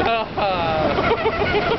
哈哈哈哈